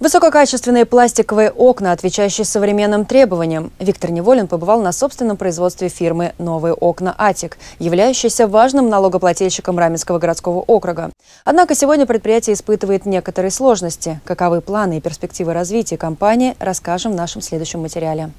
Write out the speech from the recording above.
Высококачественные пластиковые окна, отвечающие современным требованиям. Виктор Неволин побывал на собственном производстве фирмы «Новые окна Атик», являющейся важным налогоплательщиком Раменского городского округа. Однако сегодня предприятие испытывает некоторые сложности. Каковы планы и перспективы развития компании, расскажем в нашем следующем материале.